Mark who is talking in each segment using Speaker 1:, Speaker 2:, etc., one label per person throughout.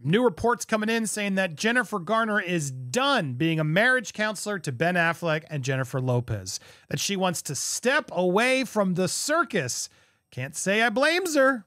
Speaker 1: New reports coming in saying that Jennifer Garner is done being a marriage counselor to Ben Affleck and Jennifer Lopez. That she wants to step away from the circus. Can't say I blames her.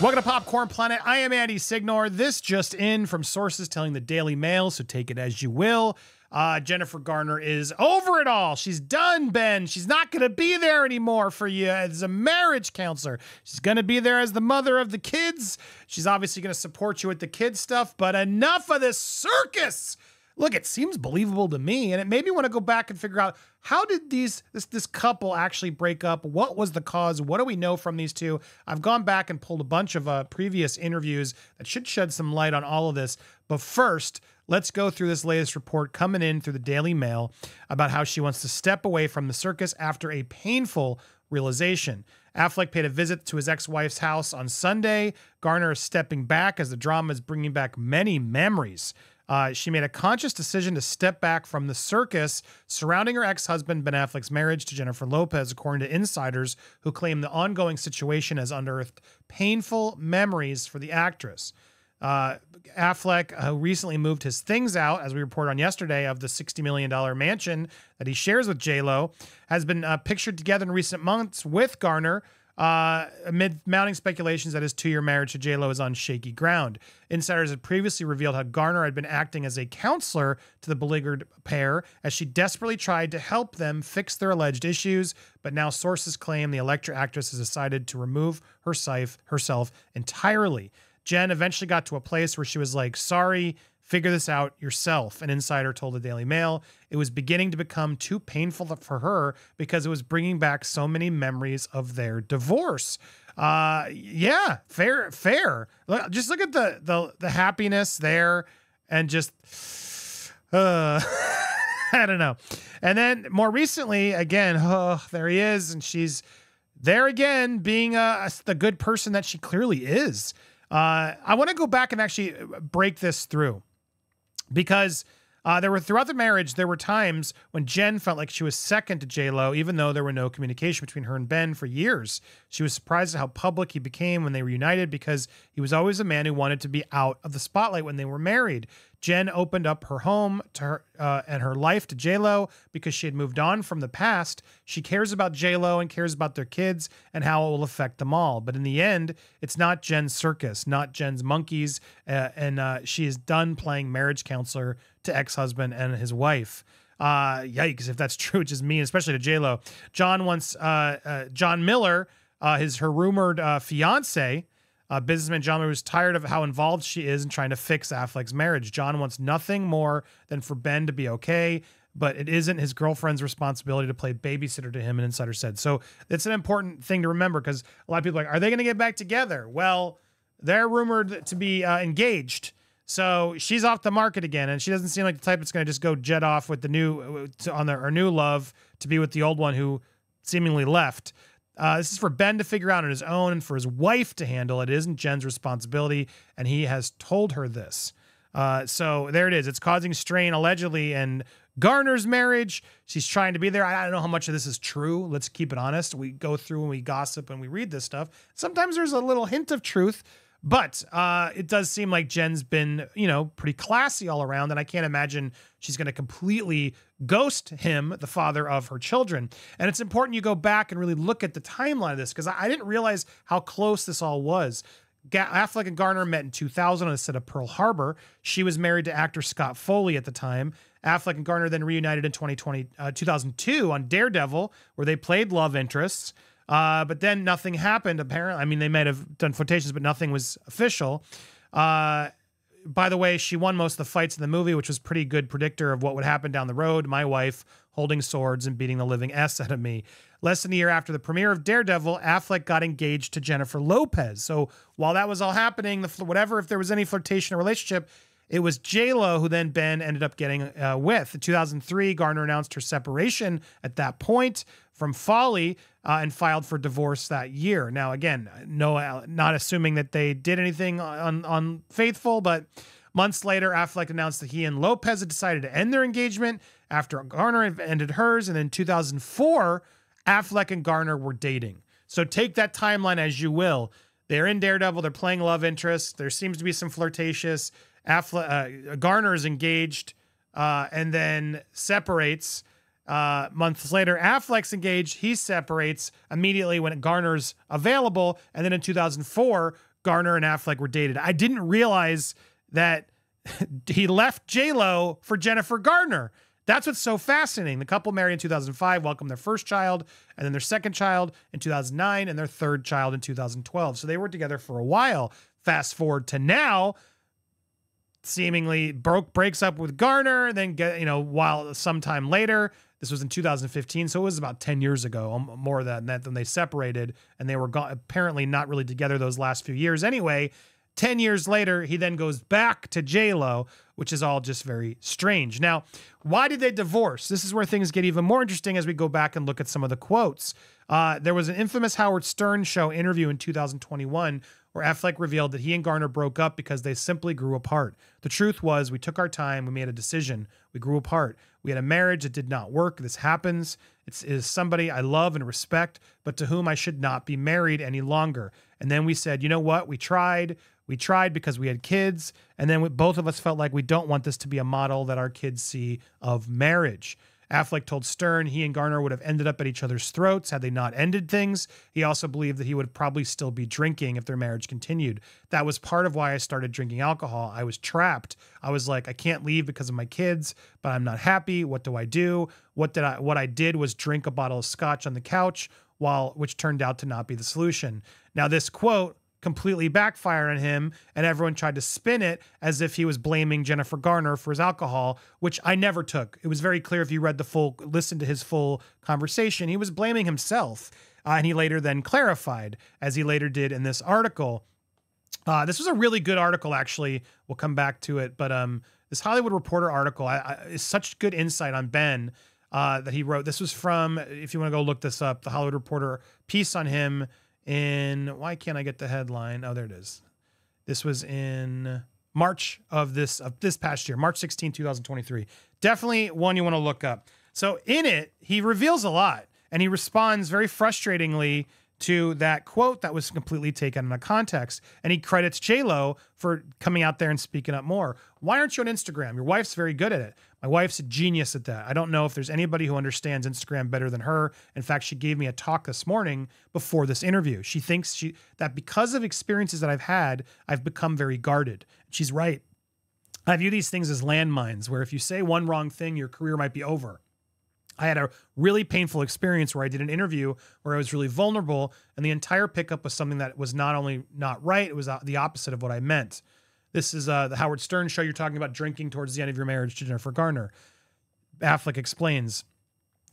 Speaker 1: Welcome to Popcorned Planet. I am Andy Signore. This just in from sources telling the Daily Mail, so take it as you will. Uh, Jennifer Garner is over it all. She's done, Ben. She's not going to be there anymore for you as a marriage counselor. She's going to be there as the mother of the kids. She's obviously going to support you with the kids stuff, but enough of this circus. Look, it seems believable to me, and it made me want to go back and figure out how did these this this couple actually break up? What was the cause? What do we know from these two? I've gone back and pulled a bunch of uh, previous interviews that should shed some light on all of this. But first, let's go through this latest report coming in through the Daily Mail about how she wants to step away from the circus after a painful realization. Affleck paid a visit to his ex wife's house on Sunday. Garner is stepping back as the drama is bringing back many memories. Uh, she made a conscious decision to step back from the circus surrounding her ex husband Ben Affleck's marriage to Jennifer Lopez, according to insiders who claim the ongoing situation has unearthed painful memories for the actress. Uh, Affleck, uh, recently moved his things out, as we reported on yesterday, of the $60 million mansion that he shares with J-Lo, has been uh, pictured together in recent months with Garner, uh, amid mounting speculations that his two-year marriage to J-Lo is on shaky ground. Insiders had previously revealed how Garner had been acting as a counselor to the beleaguered pair as she desperately tried to help them fix their alleged issues, but now sources claim the Elektra actress has decided to remove herself, herself entirely. Jen eventually got to a place where she was like, sorry, figure this out yourself. An insider told the Daily Mail it was beginning to become too painful for her because it was bringing back so many memories of their divorce. Uh, yeah, fair, fair. Look, just look at the the the happiness there, and just, uh, I don't know. And then more recently, again, oh, there he is, and she's there again, being a, the good person that she clearly is. Uh, I want to go back and actually break this through because uh, there were throughout the marriage there were times when Jen felt like she was second to J Lo, even though there were no communication between her and Ben for years. She was surprised at how public he became when they reunited because he was always a man who wanted to be out of the spotlight when they were married. Jen opened up her home to her uh, and her life to J Lo because she had moved on from the past. She cares about J Lo and cares about their kids and how it will affect them all. But in the end, it's not Jen's circus, not Jen's monkeys, uh, and uh, she is done playing marriage counselor to ex-husband and his wife. Uh, yikes! If that's true, which is mean, especially to J Lo. John wants uh, uh, John Miller, uh, his her rumored uh, fiance businessman John was tired of how involved she is in trying to fix Affleck's marriage. John wants nothing more than for Ben to be okay, but it isn't his girlfriend's responsibility to play babysitter to him, an insider said. So it's an important thing to remember because a lot of people are like, are they going to get back together? Well, they're rumored to be uh, engaged. So she's off the market again, and she doesn't seem like the type that's going to just go jet off with the new on their, her new love to be with the old one who seemingly left. Uh, this is for Ben to figure out on his own and for his wife to handle. It isn't Jen's responsibility, and he has told her this. Uh, so there it is. It's causing strain allegedly in Garner's marriage. She's trying to be there. I don't know how much of this is true. Let's keep it honest. We go through and we gossip and we read this stuff. Sometimes there's a little hint of truth, but uh, it does seem like Jen's been, you know, pretty classy all around, and I can't imagine she's going to completely ghost him, the father of her children. And it's important you go back and really look at the timeline of this because I didn't realize how close this all was. Affleck and Garner met in 2000 on the set of Pearl Harbor. She was married to actor Scott Foley at the time. Affleck and Garner then reunited in 2020, uh, 2002 on Daredevil, where they played love interests. Uh, but then nothing happened, apparently. I mean, they might have done flirtations, but nothing was official. Uh, by the way, she won most of the fights in the movie, which was pretty good predictor of what would happen down the road. My wife holding swords and beating the living S out of me. Less than a year after the premiere of Daredevil, Affleck got engaged to Jennifer Lopez. So while that was all happening, the whatever, if there was any flirtation or relationship, it was J Lo who then Ben ended up getting uh, with. In 2003, Garner announced her separation at that point from Foley uh, and filed for divorce that year. Now, again, no, not assuming that they did anything un- unfaithful, but months later, Affleck announced that he and Lopez had decided to end their engagement after Garner ended hers. And in 2004, Affleck and Garner were dating. So take that timeline as you will. They're in Daredevil. They're playing love interest. There seems to be some flirtatious. Affle- uh, Garner is engaged uh, and then separates. Uh, months later, Affleck's engaged. He separates immediately when Garner's available. And then in 2004, Garner and Affleck were dated. I didn't realize that he left J Lo for Jennifer Garner. That's what's so fascinating. The couple married in 2005, welcomed their first child, and then their second child in 2009, and their third child in 2012. So they were together for a while. Fast forward to now, seemingly broke breaks up with Garner, then get you know while sometime later. This was in 2015, so it was about 10 years ago, um, more than that. Then they separated, and they were go- apparently not really together those last few years anyway. 10 years later, he then goes back to J-Lo, which is all just very strange. Now, why did they divorce? This is where things get even more interesting as we go back and look at some of the quotes. Uh, there was an infamous Howard Stern show interview in 2021 where Affleck revealed that he and Garner broke up because they simply grew apart. The truth was, we took our time, we made a decision, we grew apart. We had a marriage that did not work. This happens. It's, it is somebody I love and respect, but to whom I should not be married any longer. And then we said, you know what? We tried. We tried because we had kids, and then we, both of us felt like we don't want this to be a model that our kids see of marriage. Affleck told Stern he and Garner would have ended up at each other's throats had they not ended things. He also believed that he would probably still be drinking if their marriage continued. That was part of why I started drinking alcohol. I was trapped. I was like, I can't leave because of my kids, but I'm not happy. What do I do? What did I what I did was drink a bottle of scotch on the couch while which turned out to not be the solution. Now this quote completely backfired on him, and everyone tried to spin it as if he was blaming Jennifer Garner for his alcohol, which I never took. It was very clear if you read the full, listen to his full conversation, he was blaming himself. Uh, and he later then clarified, as he later did in this article. Uh, this was a really good article, actually. We'll come back to it, but um, this Hollywood Reporter article I, I, is such good insight on Ben uh, that he wrote. This was from, if you want to go look this up, the Hollywood Reporter piece on him in why can't I get the headline? Oh, there it is. This was in March of this of this past year, March 16, 2023. Definitely one you want to look up. So in it, he reveals a lot and he responds very frustratingly to that quote that was completely taken out of context. And he credits J-Lo for coming out there and speaking up more. Why aren't you on Instagram? Your wife's very good at it. My wife's a genius at that. I don't know if there's anybody who understands Instagram better than her. In fact, she gave me a talk this morning before this interview. She thinks she that because of experiences that I've had, I've become very guarded. She's right. I view these things as landmines where if you say one wrong thing, your career might be over. I had a really painful experience where I did an interview where I was really vulnerable, and the entire pickup was something that was not only not right, it was the opposite of what I meant. This is uh, the Howard Stern show. You're talking about drinking towards the end of your marriage to Jennifer Garner. Affleck explains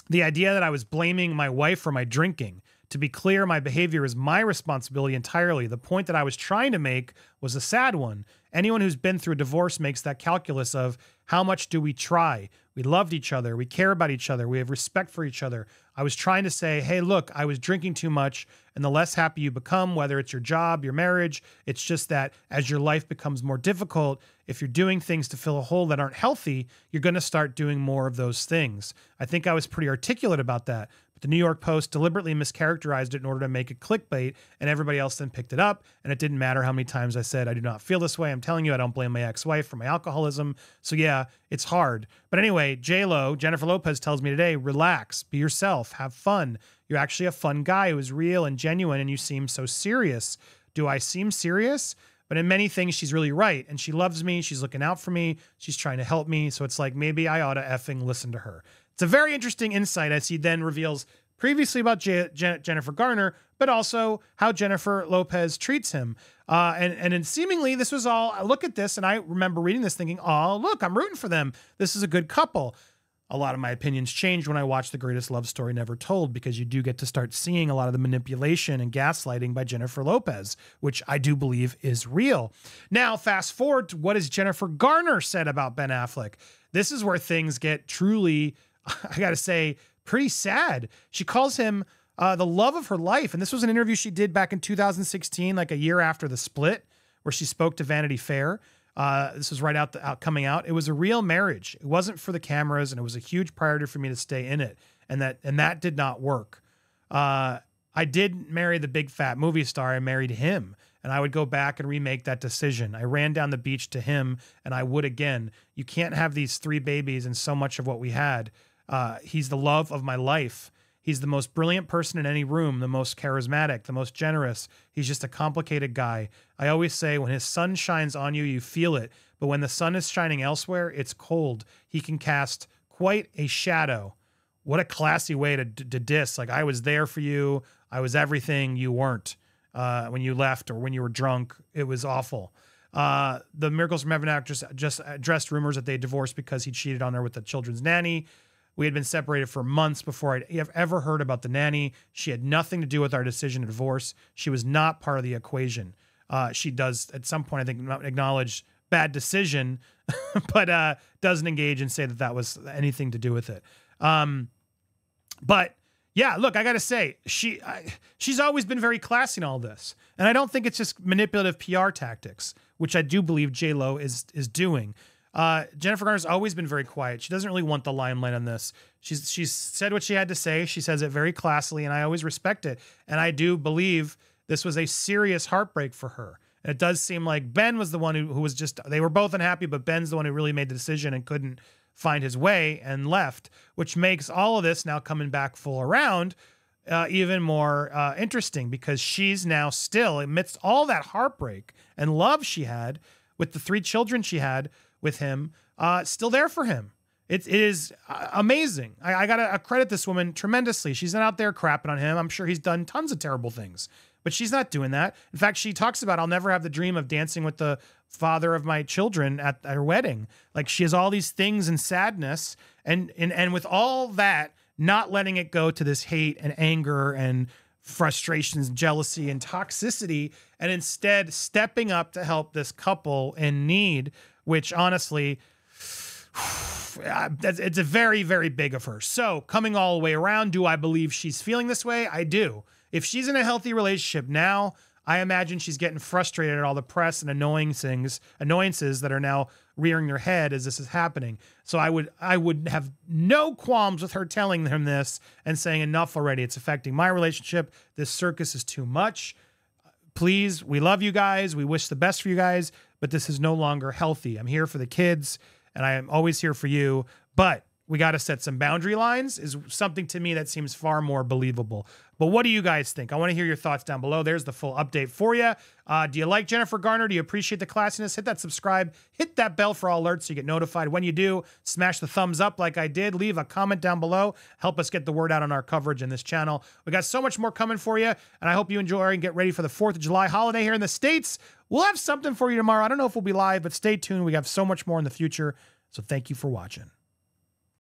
Speaker 1: the idea that I was blaming my wife for my drinking. To be clear, my behavior is my responsibility entirely. The point that I was trying to make was a sad one. Anyone who's been through a divorce makes that calculus of how much do we try? We loved each other. We care about each other. We have respect for each other. I was trying to say, hey, look, I was drinking too much. And the less happy you become, whether it's your job, your marriage, it's just that as your life becomes more difficult, if you're doing things to fill a hole that aren't healthy, you're going to start doing more of those things. I think I was pretty articulate about that. The New York Post deliberately mischaracterized it in order to make it clickbait, and everybody else then picked it up. And it didn't matter how many times I said, I do not feel this way. I'm telling you, I don't blame my ex wife for my alcoholism. So, yeah, it's hard. But anyway, Lo, Jennifer Lopez tells me today, relax, be yourself, have fun. You're actually a fun guy who is real and genuine, and you seem so serious. Do I seem serious? But in many things, she's really right. And she loves me. She's looking out for me. She's trying to help me. So it's like maybe I ought to effing listen to her. It's a very interesting insight as he then reveals previously about Je- Jennifer Garner, but also how Jennifer Lopez treats him. Uh, and and and seemingly this was all. I look at this and I remember reading this thinking, oh look, I'm rooting for them. This is a good couple. A lot of my opinions changed when I watched The Greatest Love Story Never Told because you do get to start seeing a lot of the manipulation and gaslighting by Jennifer Lopez, which I do believe is real. Now, fast forward to what has Jennifer Garner said about Ben Affleck. This is where things get truly I got to say, pretty sad. She calls him uh, the love of her life. And this was an interview she did back in 2016, like a year after the split, where she spoke to Vanity Fair. Uh, this was right out, the, out coming out. It was a real marriage. It wasn't for the cameras, and it was a huge priority for me to stay in it. And that and that did not work. Uh, I did marry the big fat movie star. I married him and I would go back and remake that decision. I ran down the beach to him and I would again. You can't have these three babies and so much of what we had. Uh, he's the love of my life. He's the most brilliant person in any room, the most charismatic, the most generous. He's just a complicated guy. I always say when his sun shines on you, you feel it. But when the sun is shining elsewhere, it's cold. He can cast quite a shadow. What a classy way to, to diss. Like, I was there for you. I was everything you weren't uh, when you left or when you were drunk. It was awful. Uh, the Miracles from Heaven actress just addressed rumors that they divorced because he cheated on her with the children's nanny. We had been separated for months before I'd ever heard about the nanny. She had nothing to do with our decision to divorce. She was not part of the equation. Uh, she does at some point, I think, acknowledge bad decision, but uh, doesn't engage and say that that was anything to do with it. Um, but yeah, look, I got to say, she I, she's always been very classy in all this, and I don't think it's just manipulative PR tactics, which I do believe J Lo is is doing. Uh, Jennifer Garner's always been very quiet. She doesn't really want the limelight on this. She's she's said what she had to say. She says it very classily, and I always respect it. And I do believe this was a serious heartbreak for her. And it does seem like Ben was the one who, who was just they were both unhappy, but Ben's the one who really made the decision and couldn't find his way and left, which makes all of this now coming back full around uh, even more uh, interesting because she's now still amidst all that heartbreak and love she had with the three children she had with him, uh, still there for him. It, it is uh, amazing. I, I got to credit this woman tremendously. She's not out there crapping on him. I'm sure he's done tons of terrible things, but she's not doing that. In fact, she talks about, I'll never have the dream of dancing with the father of my children at, at her wedding. Like she has all these things and sadness. And, and, and with all that, not letting it go to this hate and anger and frustrations, jealousy, and toxicity, and instead stepping up to help this couple in need which honestly, it's a very, very big of her. So, coming all the way around, do I believe she's feeling this way? I do. If she's in a healthy relationship now, I imagine she's getting frustrated at all the press and annoying things, annoyances that are now rearing their head as this is happening. So I would I would have no qualms with her telling him this and saying enough already. It's affecting my relationship. This circus is too much. Please, we love you guys. We wish the best for you guys but this is no longer healthy. I'm here for the kids and I am always here for you, but we got to set some boundary lines is something to me that seems far more believable. But what do you guys think? I want to hear your thoughts down below. There's the full update for you. Uh, do you like Jennifer Garner? Do you appreciate the classiness? Hit that subscribe, hit that bell for all alerts so you get notified when you do. Smash the thumbs up like I did. Leave a comment down below. Help us get the word out on our coverage in this channel. We got so much more coming for you, and I hope you enjoy and get ready for the 4th of July holiday here in the States. We'll have something for you tomorrow. I don't know if we'll be live, but stay tuned. We have so much more in the future. So thank you for watching.